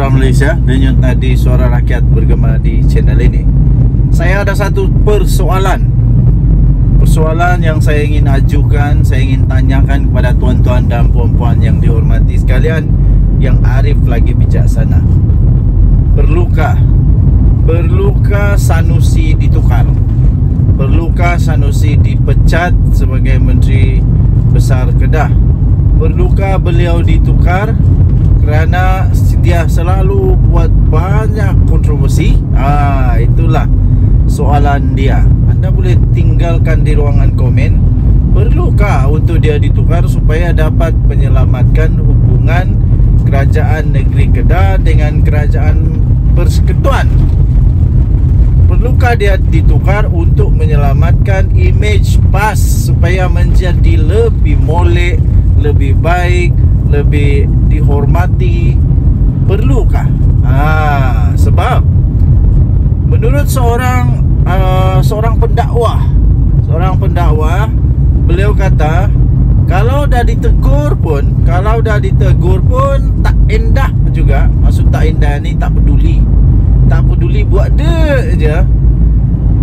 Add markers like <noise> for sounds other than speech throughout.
Putra Malaysia Denyut Nadi Suara Rakyat bergema di channel ini. Saya ada satu persoalan. Persoalan yang saya ingin ajukan Saya ingin tanyakan kepada tuan-tuan dan puan-puan yang dihormati sekalian Yang arif lagi bijaksana. Perlukah Perlukah Sanusi ditukar? Perlukah Sanusi dipecat sebagai Menteri Besar Kedah? Perlukah beliau ditukar kerana dia selalu buat banyak kontroversi. Ah, itulah soalan dia. Anda boleh tinggalkan di ruangan komen. Perlukah untuk dia ditukar supaya dapat menyelamatkan hubungan kerajaan negeri Kedah dengan kerajaan Persekutuan? Perlukah dia ditukar untuk menyelamatkan image PAS supaya menjadi lebih molek, lebih baik, lebih dihormati perlukah? Ha, sebab menurut seorang uh, seorang pendakwah seorang pendakwah beliau kata kalau dah ditegur pun kalau dah ditegur pun tak indah juga. Maksud tak indah ni tak peduli. Tak peduli buat dia je.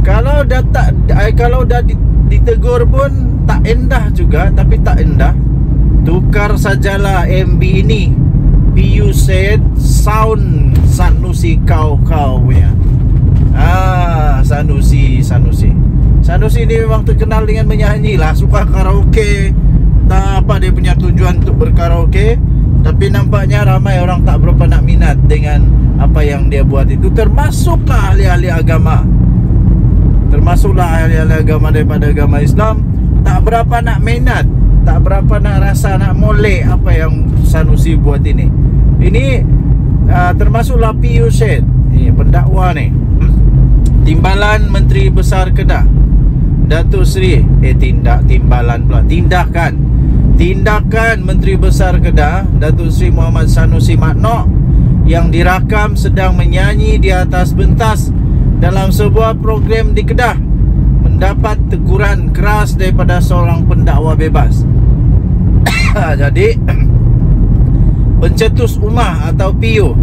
Kalau dah tak eh, kalau dah ditegur pun tak indah juga tapi tak indah Tukar sajalah MB ini. PU said Sound Sanusi kau-kau punya. Ah, Sanusi Sanusi. Sanusi ini memang terkenal dengan menyanyi lah Suka karaoke. Tak apa dia punya tujuan untuk berkaraoke. Tapi nampaknya ramai orang tak berapa nak minat Dengan apa yang dia buat itu. Termasuklah ahli-ahli agama. Termasuklah ahli-ahli agama daripada agama Islam. Tak berapa nak minat tak berapa nak rasa nak molek apa yang Sanusi buat ini. Ini uh, termasuklah PU Shed. Ini pendakwa ni. <clears throat> Timbalan Menteri Besar Kedah. Datuk Seri eh tindak timbalan pula tindakan tindakan Menteri Besar Kedah Datuk Seri Muhammad Sanusi Maknok yang dirakam sedang menyanyi di atas pentas dalam sebuah program di Kedah mendapat teguran keras daripada seorang pendakwa bebas. <coughs> Jadi <coughs> pencetus umah atau PU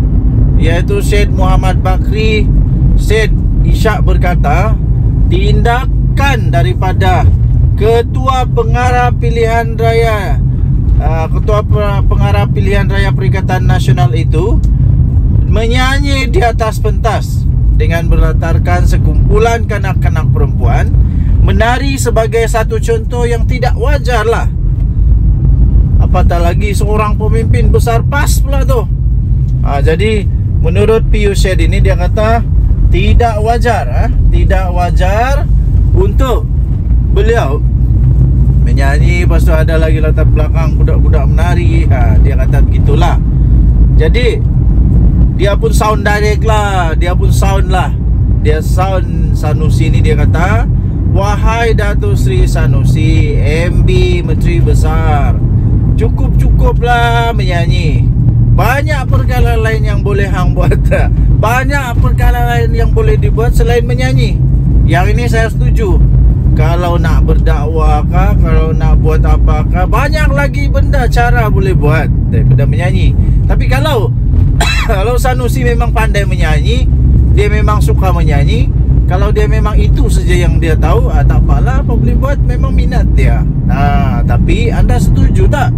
iaitu Syed Muhammad Bakri Syed Ishak berkata tindakan daripada ketua pengarah pilihan raya uh, ketua pengarah pilihan raya Perikatan Nasional itu menyanyi di atas pentas dengan berlatarkan sekumpulan kanak-kanak perempuan menari sebagai satu contoh yang tidak wajar lah apatah lagi seorang pemimpin besar PAS pula tu. Ha, jadi menurut PU Shed ini dia kata tidak wajar ha? tidak wajar untuk beliau menyanyi lepas tu ada lagi latar belakang budak-budak menari ha, dia kata begitulah. Jadi dia pun sound direct lah dia pun sound lah. Dia sound Sanusi ni dia kata Wahai Datuk Sri Sanusi MB Menteri Besar Cukup-cukuplah menyanyi. Banyak perkara lain yang boleh hang buat. <laughs> Banyak perkara lain yang boleh dibuat selain menyanyi. Yang ini saya setuju. Kalau nak berdakwah kah Kalau nak buat apakah Banyak lagi benda cara boleh buat Daripada menyanyi. Tapi kalau <coughs> Kalau Sanusi memang pandai menyanyi Dia memang suka menyanyi kalau dia memang itu saja yang dia tahu ah, Tak apalah apa boleh buat Memang minat dia. Nah, Tapi anda setuju tak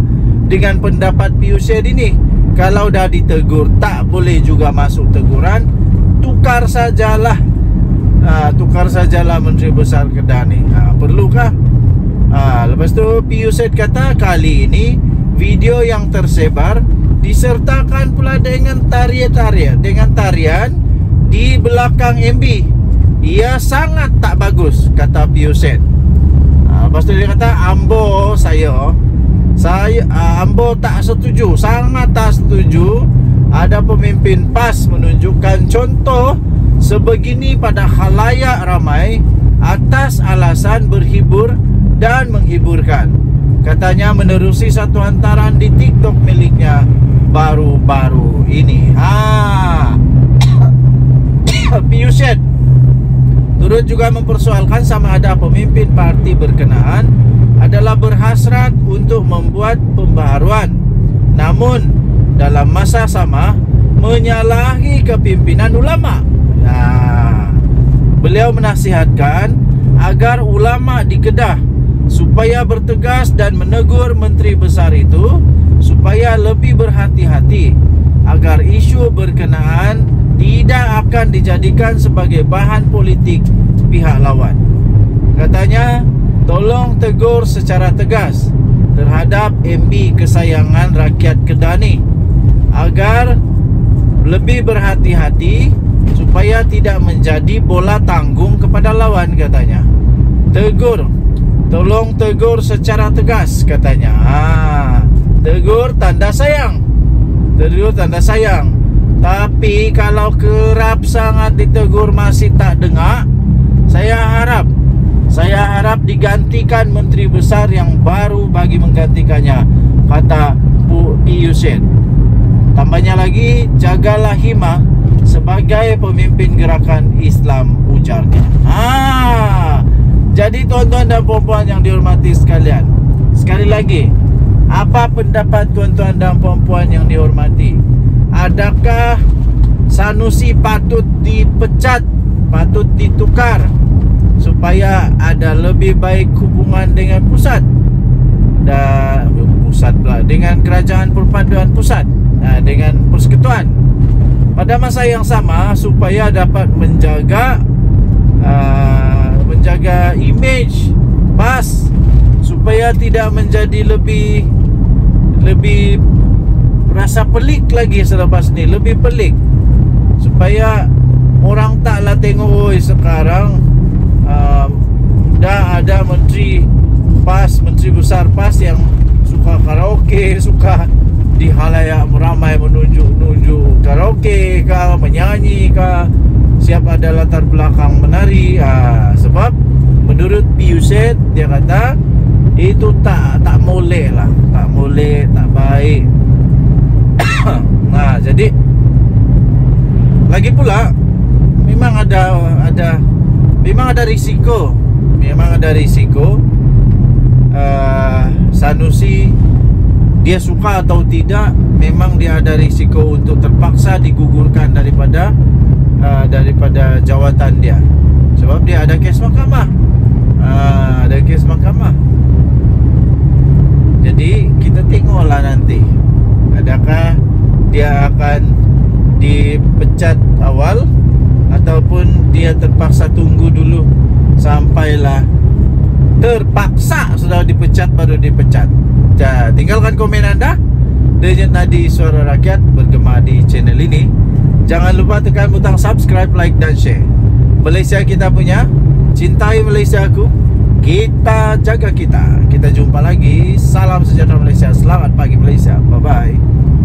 Dengan pendapat Piusyed ini? Kalau dah ditegur Tak boleh juga masuk teguran. Tukar sajalah. Ha, Tukar sajalah Menteri Besar Kedah ni. Ha, Perlukah? Ha, Lepas tu Piusyed kata Kali ini Video yang tersebar Disertakan pula dengan tarian-tarian Dengan tarian Di belakang MB ia sangat tak bagus Kata Piuset ha, Lepas tu dia kata Ambo saya Saya uh, Ambo tak setuju Sangat tak setuju. Ada pemimpin PAS menunjukkan contoh Sebegini pada khalayak ramai Atas alasan berhibur dan menghiburkan. Katanya menerusi satu hantaran di TikTok miliknya Baru-baru ini. <coughs> Haa Piuset Turut juga mempersoalkan sama ada pemimpin parti berkenaan adalah berhasrat untuk membuat pembaharuan. Namun dalam masa sama menyalahi kepimpinan ulama. Nah, beliau menasihatkan agar ulama di Kedah supaya bertegas dan menegur menteri besar itu supaya lebih berhati-hati agar isu berkenaan tidak akan dijadikan sebagai bahan politik pihak lawan. Katanya, tolong tegur secara tegas terhadap MB kesayangan rakyat Kedah ni agar lebih berhati-hati supaya tidak menjadi bola tanggung kepada lawan katanya. Tegur. Tolong tegur secara tegas katanya. Ha, tegur tanda sayang. Tegur tanda sayang. Tapi kalau kerap sangat ditegur masih tak dengar, saya harap saya harap digantikan menteri besar yang baru bagi menggantikannya kata Bu Yusin. Tambahnya lagi jagalah hima sebagai pemimpin gerakan Islam ujarnya. Ha. Jadi tuan-tuan dan puan-puan yang dihormati sekalian, sekali lagi, apa pendapat tuan-tuan dan puan-puan yang dihormati? Adakah Sanusi patut dipecat, patut ditukar supaya ada lebih baik hubungan dengan pusat? Dan pusat pula dengan kerajaan perpaduan pusat uh, dengan persekutuan. Pada masa yang sama supaya dapat menjaga uh, menjaga image PAS supaya tidak menjadi lebih lebih rasa pelik lagi selepas ni lebih pelik. Supaya orang taklah tengok oi sekarang uh, dah ada menteri PAS menteri besar PAS yang suka karaoke <laughs> suka di halayak ramai menunjuk-nunjuk karaoke ke menyanyi ke siap ada latar belakang menari. Ha, sebab menurut Piuset dia kata itu tak tak boleh lah tak boleh tak baik <coughs> nah jadi lagi pula memang ada ada memang ada risiko. Memang ada risiko uh, Sanusi dia suka atau tidak memang dia ada risiko untuk terpaksa digugurkan daripada uh, daripada jawatan dia. Sebab dia ada kes mahkamah. Uh, ada kes mahkamah. Jadi kita tengoklah nanti akan dipecat awal ataupun dia terpaksa tunggu dulu sampailah terpaksa sudah dipecat baru dipecat. Ja, tinggalkan komen anda. Denyut Nadi Suara Rakyat bergema di channel ini. Jangan lupa tekan butang subscribe, like dan share. Malaysia kita punya Cintai Malaysia aku Kita jaga kita. Kita jumpa lagi. Salam sejahtera Malaysia. Selamat pagi Malaysia. Bye-bye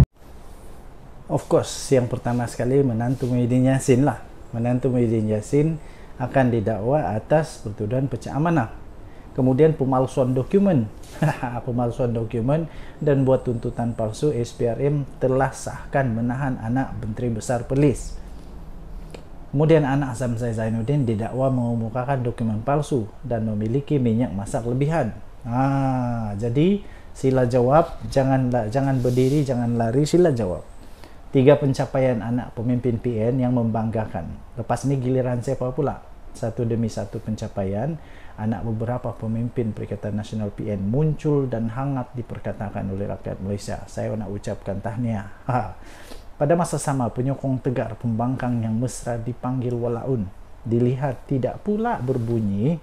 Of course, yang pertama sekali menantu Muhyiddin Yassin lah. Menantu Muhyiddin Yassin akan didakwa atas pertuduhan pecah amanah. Kemudian pemalsuan dokumen. <laughs> Pemalsuan dokumen dan buat tuntutan palsu SPRM telah sahkan menahan anak Menteri Besar Perlis. Kemudian anak Zamzai Zainuddin didakwa mengemukakan dokumen palsu dan memiliki minyak masak lebihan. Ha, jadi sila jawab jangan jangan berdiri jangan lari sila jawab tiga pencapaian anak pemimpin PN yang membanggakan lepas ini giliran siapa pula satu demi satu pencapaian anak beberapa pemimpin Perikatan Nasional PN muncul dan hangat diperkatakan oleh rakyat Malaysia. Saya nak ucapkan tahniah. Ha. Pada masa sama, penyokong tegar pembangkang yang mesra dipanggil walaun dilihat tidak pula berbunyi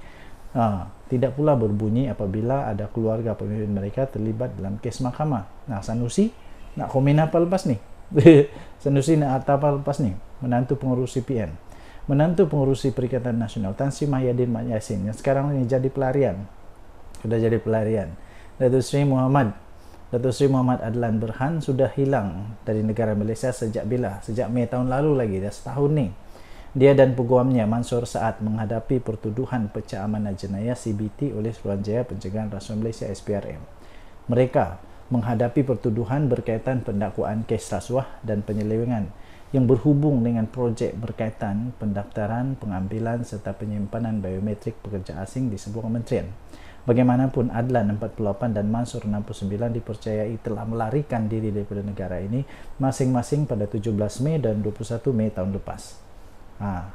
ha, tidak pula berbunyi apabila ada keluarga pemimpin mereka terlibat dalam kes mahkamah. Nah, Sanusi nak komen apa lepas ni? <laughs> Sanusi nak apa lepas ni? Menantu pengurusi PN menantu pengurusi Perikatan Nasional Tan Sri Mahyadin Mat Yassin yang sekarang ini jadi pelarian sudah jadi pelarian Datuk Sri Muhammad Datuk Sri Muhammad Adlan Berhan sudah hilang dari negara Malaysia sejak bila? Sejak Mei tahun lalu lagi, dah setahun ni. Dia dan peguamnya Mansur Saat menghadapi pertuduhan pecah amanah jenayah CBT oleh Suruhanjaya Pencegahan Rasuah Malaysia SPRM. Mereka menghadapi pertuduhan berkaitan pendakwaan kes rasuah dan penyelewengan yang berhubung dengan projek berkaitan pendaftaran, pengambilan serta penyimpanan biometrik pekerja asing di sebuah kementerian. Bagaimanapun Adlan 48 dan Mansur 69 dipercayai telah melarikan diri daripada negara ini masing-masing pada 17 Mei dan 21 Mei tahun lepas. Ha.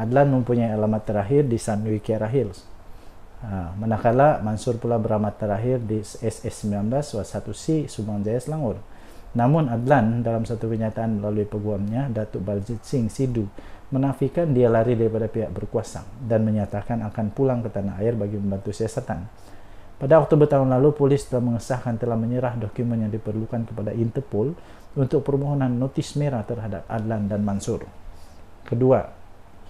Adlan mempunyai alamat terakhir di San Wikiara Hills. Ha. Manakala Mansur pula beramat terakhir di SS19 1C Subang Jaya Selangor. Namun Adlan dalam satu kenyataan melalui peguamnya Datuk Baljit Singh Sidhu menafikan dia lari daripada pihak berkuasa dan menyatakan akan pulang ke tanah air bagi membantu siasatan. Pada Oktober tahun lalu, polis telah mengesahkan telah menyerah dokumen yang diperlukan kepada Interpol untuk permohonan notis merah terhadap Adlan dan Mansur. Kedua,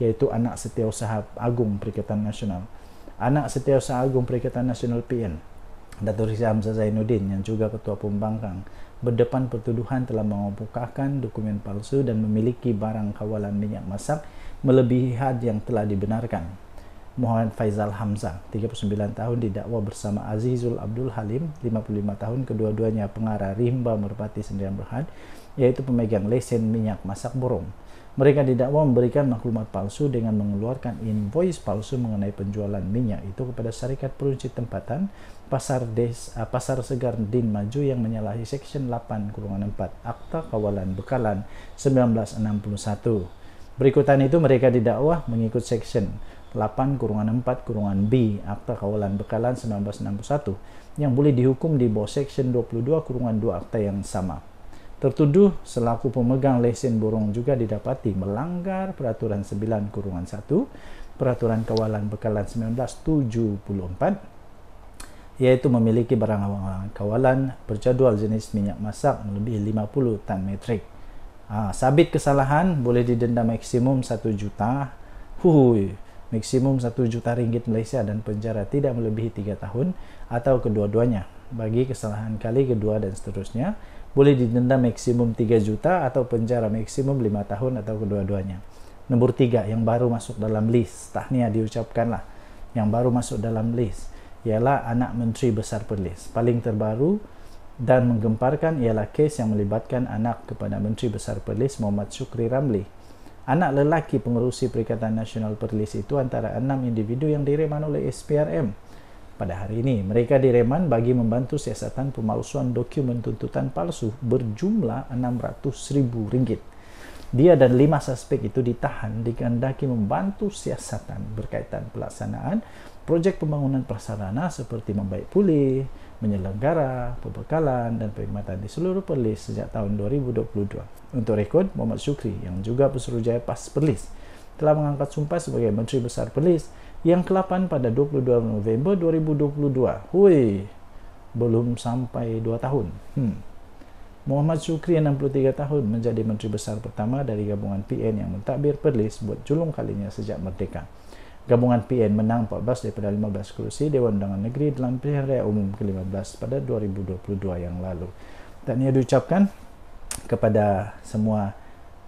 iaitu anak setiausaha Agung Perikatan Nasional. Anak setiausaha Agung Perikatan Nasional PN, Datuk Rizal Hamzah Zainuddin yang juga Ketua Pembangkang berdepan pertuduhan telah mengemukakan dokumen palsu dan memiliki barang kawalan minyak masak melebihi had yang telah dibenarkan. Muhammad Faizal Hamzah, 39 tahun didakwa bersama Azizul Abdul Halim, 55 tahun kedua-duanya pengarah Rimba Merpati Sendirian Berhad, iaitu pemegang lesen minyak masak borong. Mereka didakwa memberikan maklumat palsu dengan mengeluarkan invoice palsu mengenai penjualan minyak itu kepada syarikat peruncit tempatan Pasar Des uh, Pasar Segar Din Maju yang menyalahi Seksyen 8 kurungan 4 Akta Kawalan Bekalan 1961. Berikutan itu mereka didakwa mengikut Seksyen 8 kurungan 4 kurungan B Akta Kawalan Bekalan 1961 yang boleh dihukum di bawah Seksyen 22 kurungan 2 Akta yang sama. Tertuduh selaku pemegang lesen borong juga didapati melanggar Peraturan 9 kurungan 1 Peraturan Kawalan Bekalan 1974 iaitu memiliki barang kawalan berjadual jenis minyak masak melebihi 50 tan metrik. Ha, sabit kesalahan boleh didenda maksimum 1 juta. Hui, maksimum 1 juta ringgit Malaysia dan penjara tidak melebihi 3 tahun atau kedua-duanya. Bagi kesalahan kali kedua dan seterusnya, boleh didenda maksimum 3 juta atau penjara maksimum 5 tahun atau kedua-duanya. Nombor 3 yang baru masuk dalam list. Tahniah diucapkanlah. Yang baru masuk dalam list ialah anak Menteri Besar Perlis. Paling terbaru dan menggemparkan ialah kes yang melibatkan anak kepada Menteri Besar Perlis Muhammad Syukri Ramli. Anak lelaki pengerusi Perikatan Nasional Perlis itu antara enam individu yang direman oleh SPRM. Pada hari ini, mereka direman bagi membantu siasatan pemalsuan dokumen tuntutan palsu berjumlah RM600,000. Dia dan lima suspek itu ditahan dikehendaki membantu siasatan berkaitan pelaksanaan projek pembangunan prasarana seperti membaik pulih, menyelenggara, pembekalan dan perkhidmatan di seluruh Perlis sejak tahun 2022. Untuk rekod, Muhammad Syukri yang juga Pesuruhjaya PAS Perlis telah mengangkat sumpah sebagai Menteri Besar Perlis yang ke-8 pada 22 November 2022. Hui, belum sampai 2 tahun. Hmm. Muhammad Syukri 63 tahun menjadi Menteri Besar pertama dari gabungan PN yang mentadbir Perlis buat julung kalinya sejak merdeka. Gabungan PN menang 14 daripada 15 kerusi Dewan Undangan Negeri dalam pilihan raya umum ke-15 pada 2022 yang lalu. Dan ia diucapkan kepada semua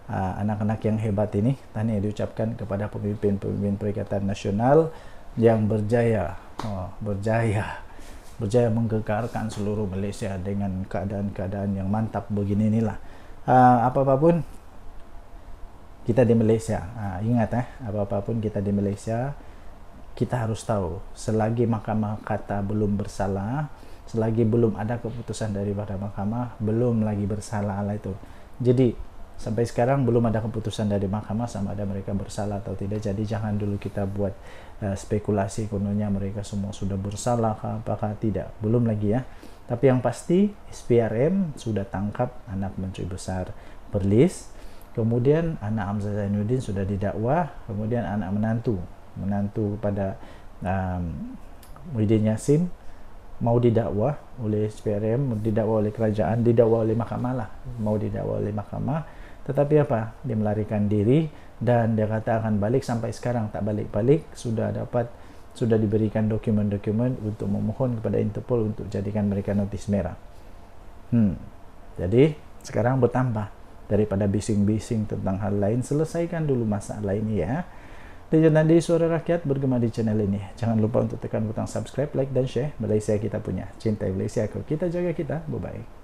uh, anak-anak yang hebat ini. Tahniah diucapkan kepada pemimpin-pemimpin Perikatan Nasional yang berjaya, oh, berjaya, berjaya menggegarkan seluruh Malaysia dengan keadaan-keadaan yang mantap begini inilah. Uh, apa-apa pun kita di Malaysia. Ha, ingat eh apa-apa pun kita di Malaysia kita harus tahu selagi mahkamah kata belum bersalah selagi belum ada keputusan daripada mahkamah belum lagi bersalah lah itu. Jadi sampai sekarang belum ada keputusan dari mahkamah sama ada mereka bersalah atau tidak. Jadi jangan dulu kita buat uh, spekulasi kononnya mereka semua sudah bersalah apakah tidak. Belum lagi ya. Tapi yang pasti SPRM sudah tangkap anak menteri besar Perlis Kemudian anak Hamzah Zainuddin sudah didakwa, kemudian anak menantu, menantu kepada um, Muhyiddin Yassin mau didakwa oleh SPRM, didakwa oleh kerajaan, didakwa oleh mahkamah lah, mau didakwa oleh mahkamah. Tetapi apa? Dia melarikan diri dan dia kata akan balik sampai sekarang tak balik-balik, sudah dapat sudah diberikan dokumen-dokumen untuk memohon kepada Interpol untuk jadikan mereka notis merah. Hmm. Jadi sekarang bertambah daripada bising-bising tentang hal lain. Selesaikan dulu masalah ini ya. Dan nanti suara rakyat bergema di channel ini. Jangan lupa untuk tekan butang subscribe like dan share Malaysia kita punya. Cinta Malaysia kita jaga kita. Bye bye